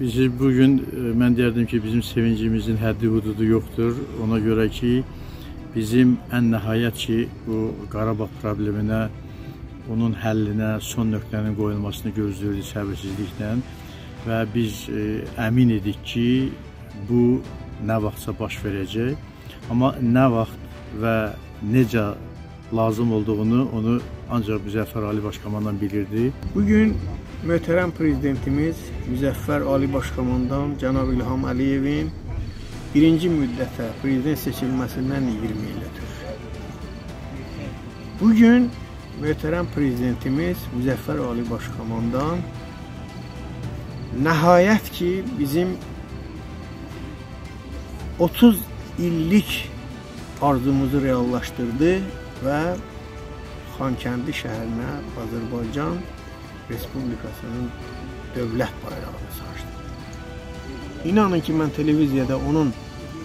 Bizi bugün e, mən deyərdim ki, bizim sevincimizin həddi hududu yoxdur. Ona görə ki, bizim ən nəhayət ki, bu Qarabağ probleminə, onun həllinə, son nöqtənin qoyulmasını gözləyirdik səbirsizliklə və biz e, əmin idik ki, bu nə vaxtsa baş verəcək. Amma nə vaxt və necə lazım olduğunu onu ancaq Müzəffər Ali Başkomandan bilirdi. Bugün möhtərəm prezidentimiz Müzəffər Ali Başkomandan cənab İlham Əliyevin birinci müddətə prezident seçilməsindən 20 il ötür. Bugün möhtərəm prezidentimiz Müzəffər Ali Başkomandan nəhayət ki bizim 30 illik arzumuzu reallaşdırdı və Xankəndi şəhərinə Azərbaycan Respublikasının dövlət bayrağını saçdı. İnanın ki, mən televiziyada onun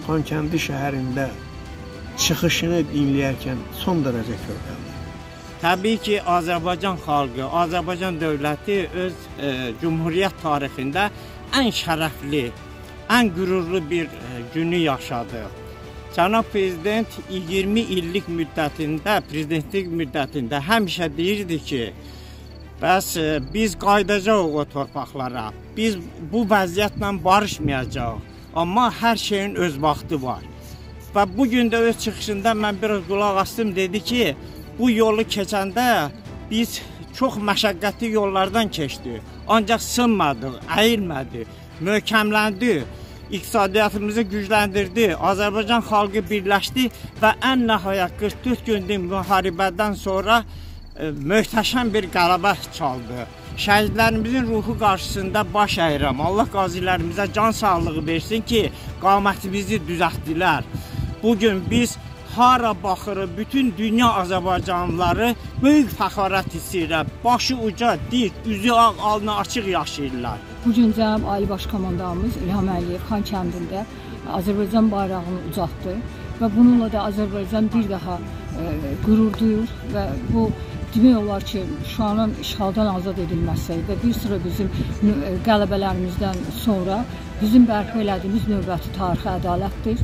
Xankəndi şəhərində çıxışını dinləyərkən son dərəcə kövrəldim. Təbii ki, Azərbaycan xalqı, Azərbaycan dövləti öz e, Cümhuriyyət tarixində ən şərəfli, ən qürurlu bir e, günü yaşadı. Cənab prezident 20 illik müddətində, prezidentlik müddətində həmişə deyirdi ki, Bəs e, biz qayıdacağıq o torpaqlara. Biz bu vəziyyətlə barışmayacağıq. Amma hər şeyin öz vaxtı var. Və bu gün də öz çıxışında mən biraz qulaq astım dedi ki, bu yolu keçəndə biz çox məşəqqətli yollardan keçdik. Ancaq sınmadıq, əyilmədi, möhkəmləndi iqtisadiyyatımızı gücləndirdi, Azərbaycan xalqı birləşdi və ən nəhayət 44 günlük müharibədən sonra möhtəşəm bir qələbə çaldı. Şəhidlərimizin ruhu qarşısında baş əyirəm. Allah qazilərimizə can sağlığı versin ki, qamətimizi düzəltdilər. Bu gün biz hara baxırıq, bütün dünya Azərbaycanlıları böyük fəxarət hissi ilə başı uca, dik, üzü ağ, alnı açıq yaşayırlar. Bu gün cənab Ali Baş Komandanımız İlham Əliyev Xankəndində Azərbaycan bayrağını ucaltdı və bununla da Azərbaycan bir daha e, qürur duyur və bu demək olar ki, Şuşanın işğaldan azad edilməsi və bir sıra bizim qələbələrimizdən sonra bizim bərpa elədiyimiz növbəti tarixi ədalətdir